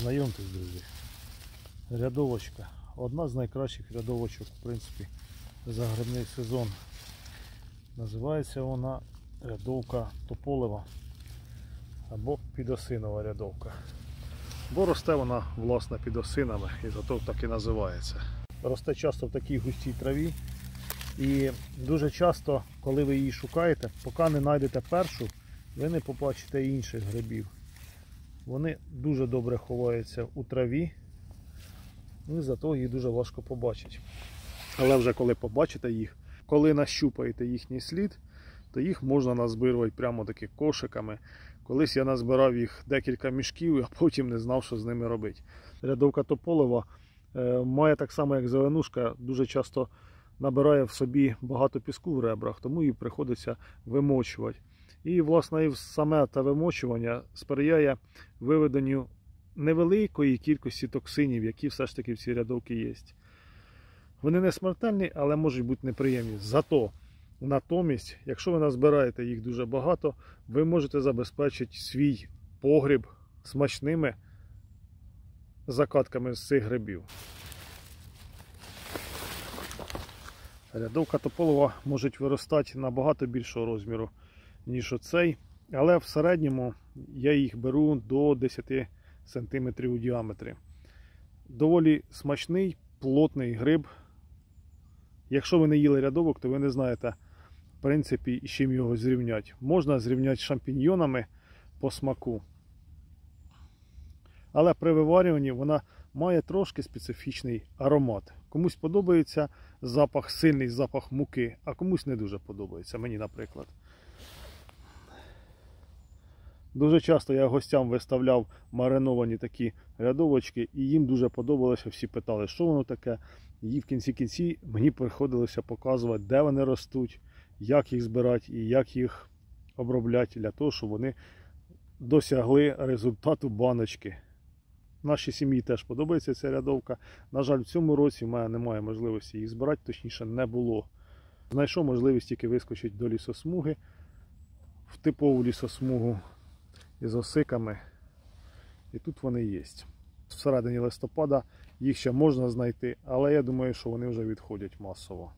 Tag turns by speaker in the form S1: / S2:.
S1: Знайомтесь, друзі. Рядовочка. Одна з найкращих рядовочок, в принципі, за грибний сезон. Називається вона рядовка тополева або підосинова рядовка. Бо росте вона власне під осинами і зато так і називається. Росте часто в такій густій траві. І дуже часто, коли ви її шукаєте, поки не знайдете першу, ви не побачите інших грибів. Вони дуже добре ховаються у траві, ну і зато їх дуже важко побачити. Але вже коли побачите їх, коли нащупаєте їхній слід, то їх можна назбирувати прямо таки кошиками. Колись я назбирав їх декілька мішків, а потім не знав, що з ними робити. Рядовка тополева е, має так само, як зеленушка, дуже часто набирає в собі багато піску в ребрах, тому її приходиться вимочувати. І, власне, і саме те вимочування сприяє виведенню невеликої кількості токсинів, які все ж таки в цій рядовці є. Вони не смертельні, але можуть бути неприємні. Зато натомість, якщо ви назбираєте їх дуже багато, ви можете забезпечити свій погріб смачними закатками з цих грибів. Рядовка тополова може виростати набагато більшого розміру, ніж оцей. Але в середньому я їх беру до 10 см у діаметрі. Доволі смачний, плотний гриб. Якщо ви не їли рядовок, то ви не знаєте, в принципі, з чим його зрівняти. Можна зрівняти з шампіньйонами по смаку. Але при виварюванні вона має трошки специфічний аромат. Комусь подобається запах, сильний запах муки, а комусь не дуже подобається. Мені, наприклад. Дуже часто я гостям виставляв мариновані такі рядовочки, і їм дуже подобалося. Всі питали, що воно таке. І в кінці кінці мені приходилося показувати, де вони ростуть, як їх збирати і як їх обробляти для того, щоб вони досягли результату баночки. Нашій сім'ї теж подобається ця рядовка. На жаль, в цьому році в мене немає можливості їх збирати, точніше не було. Знайшов можливість тільки вискочити до лісосмуги, в типову лісосмугу із осиками. І тут вони є. Всередині листопада їх ще можна знайти, але я думаю, що вони вже відходять масово.